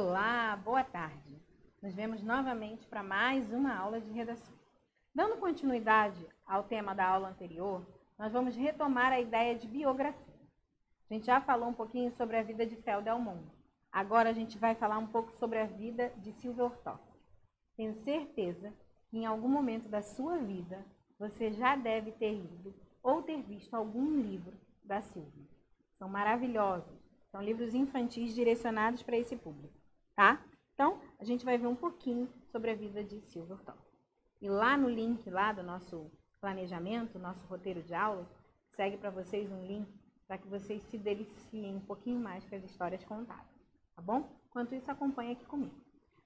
Olá, boa tarde. Nos vemos novamente para mais uma aula de redação. Dando continuidade ao tema da aula anterior, nós vamos retomar a ideia de biografia. A gente já falou um pouquinho sobre a vida de Fel Delmont. Agora a gente vai falar um pouco sobre a vida de Silvia Ortoff. Tenho certeza que em algum momento da sua vida você já deve ter lido ou ter visto algum livro da Silvia. São maravilhosos. São livros infantis direcionados para esse público, tá? Então, a gente vai ver um pouquinho sobre a vida de Silvia Ortoff. E lá no link lá do nosso planejamento, nosso roteiro de aula, segue para vocês um link para que vocês se deliciem um pouquinho mais com as histórias contadas, tá bom? Enquanto isso, acompanhe aqui comigo.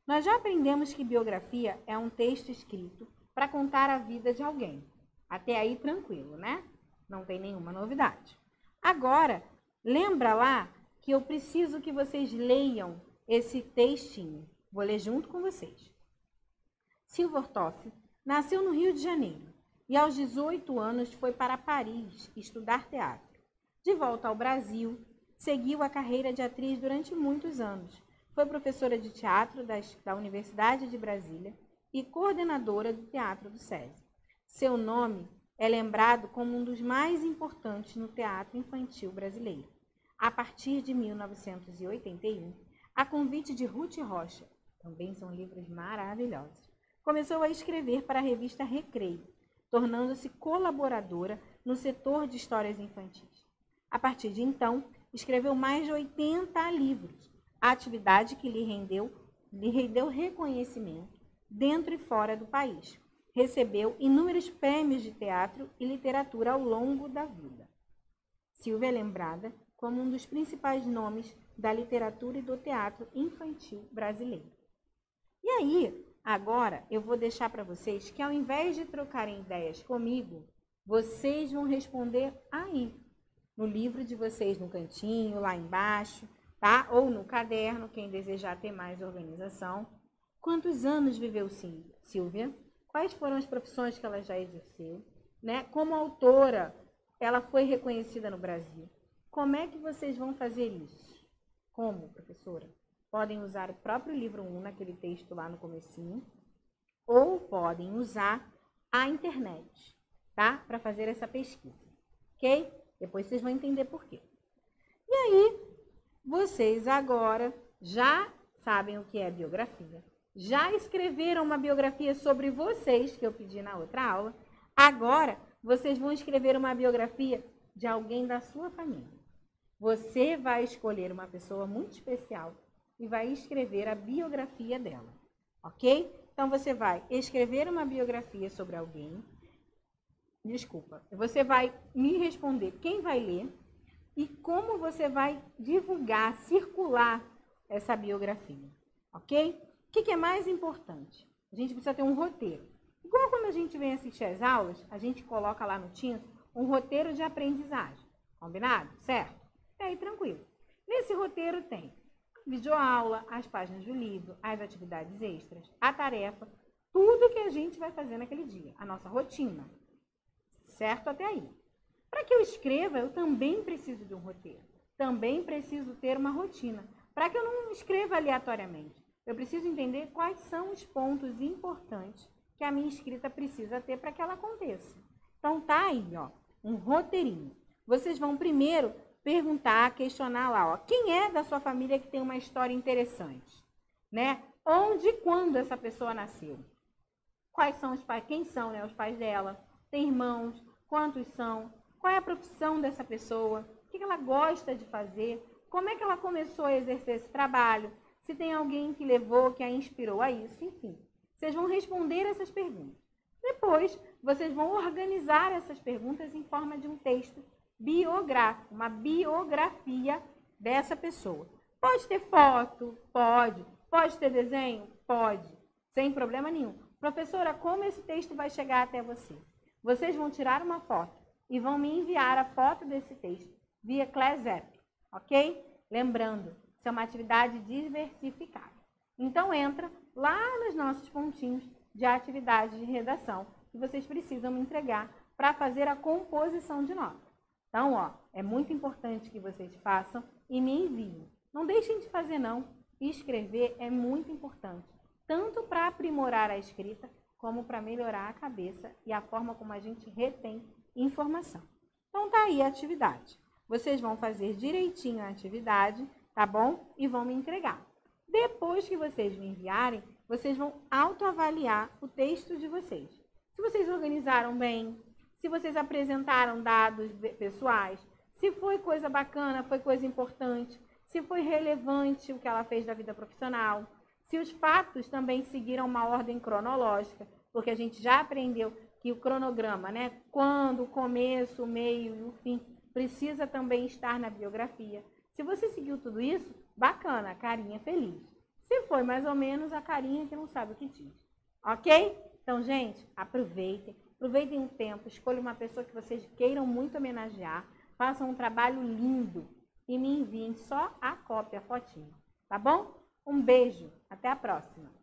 Nós já aprendemos que biografia é um texto escrito para contar a vida de alguém. Até aí tranquilo, né? Não tem nenhuma novidade. Agora, lembra lá que eu preciso que vocês leiam esse textinho. Vou ler junto com vocês. Silvia Ortoff nasceu no Rio de Janeiro e aos 18 anos foi para Paris estudar teatro. De volta ao Brasil, seguiu a carreira de atriz durante muitos anos. Foi professora de teatro da Universidade de Brasília e coordenadora do Teatro do SESI. Seu nome é lembrado como um dos mais importantes no teatro infantil brasileiro. A partir de 1981, a convite de Ruth Rocha, também são livros maravilhosos, começou a escrever para a revista Recreio, tornando-se colaboradora no setor de histórias infantis. A partir de então, escreveu mais de 80 livros, atividade que lhe rendeu, lhe rendeu reconhecimento dentro e fora do país. Recebeu inúmeros prêmios de teatro e literatura ao longo da vida. Silvia é lembrada como um dos principais nomes da literatura e do teatro infantil brasileiro. E aí, agora eu vou deixar para vocês que ao invés de trocarem ideias comigo, vocês vão responder aí, no livro de vocês, no cantinho, lá embaixo, tá? Ou no caderno, quem desejar ter mais organização. Quantos anos viveu Silvia? Quais foram as profissões que ela já exerceu? Né? Como autora, ela foi reconhecida no Brasil. Como é que vocês vão fazer isso? Como, professora? Podem usar o próprio livro 1, naquele texto lá no comecinho, ou podem usar a internet, tá? Para fazer essa pesquisa, ok? Depois vocês vão entender por quê. E aí, vocês agora já sabem o que é biografia, já escreveram uma biografia sobre vocês, que eu pedi na outra aula. Agora, vocês vão escrever uma biografia de alguém da sua família. Você vai escolher uma pessoa muito especial e vai escrever a biografia dela, ok? Então você vai escrever uma biografia sobre alguém. Desculpa, você vai me responder quem vai ler e como você vai divulgar, circular essa biografia, ok? O que, é mais importante? A gente precisa ter um roteiro. Igual quando a gente vem assistir as aulas, a gente coloca lá no Teams um roteiro de aprendizagem. Combinado? Certo? Aí, tranquilo. Nesse roteiro tem videoaula, as páginas do livro, as atividades extras, a tarefa, tudo que a gente vai fazer naquele dia, a nossa rotina. Certo até aí. Para que eu escreva, eu também preciso de um roteiro. Também preciso ter uma rotina. Para que eu não escreva aleatoriamente, eu preciso entender quais são os pontos importantes que a minha escrita precisa ter para que ela aconteça. Então tá aí, ó, um roteirinho. Vocês vão primeiro perguntar, questionar lá, ó, quem é da sua família que tem uma história interessante, né? Onde e quando essa pessoa nasceu? Quais são os pais? Quem são, né, os pais dela? Tem irmãos? Quantos são? Qual é a profissão dessa pessoa? O que ela gosta de fazer? Como é que ela começou a exercer esse trabalho? Se tem alguém que levou, que a inspirou a isso, enfim. Vocês vão responder essas perguntas. Depois, vocês vão organizar essas perguntas em forma de um texto biográfico, uma biografia dessa pessoa. Pode ter foto? Pode. Pode ter desenho? Pode. Sem problema nenhum. Professora, como esse texto vai chegar até você? Vocês vão tirar uma foto e vão me enviar a foto desse texto via Class App, ok? Lembrando, isso é uma atividade diversificada. Então, entra lá nos nossos pontinhos de atividade de redação que vocês precisam me entregar para fazer a composição de nota. Então, ó, é muito importante que vocês façam e me enviem. Não deixem de fazer não. escrever é muito importante, tanto para aprimorar a escrita, como para melhorar a cabeça e a forma como a gente retém informação. Então tá aí a atividade. Vocês vão fazer direitinho a atividade, tá bom? E vão me entregar. Depois que vocês me enviarem, vocês vão autoavaliar o texto de vocês. Se vocês organizaram bem, se vocês apresentaram dados pessoais, se foi coisa bacana, foi coisa importante, se foi relevante o que ela fez da vida profissional, se os fatos também seguiram uma ordem cronológica, porque a gente já aprendeu que o cronograma, né, quando, o começo, o meio e o fim, precisa também estar na biografia. Se você seguiu tudo isso, bacana, carinha feliz. Se foi mais ou menos, a carinha que não sabe o que diz. Ok? Então, gente, aproveitem. Aproveitem o tempo, escolham uma pessoa que vocês queiram muito homenagear, façam um trabalho lindo e me enviem só a cópia, a fotinho. Tá bom? Um beijo, até a próxima!